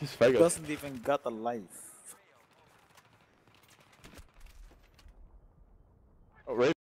He's fake. Doesn't even got a life.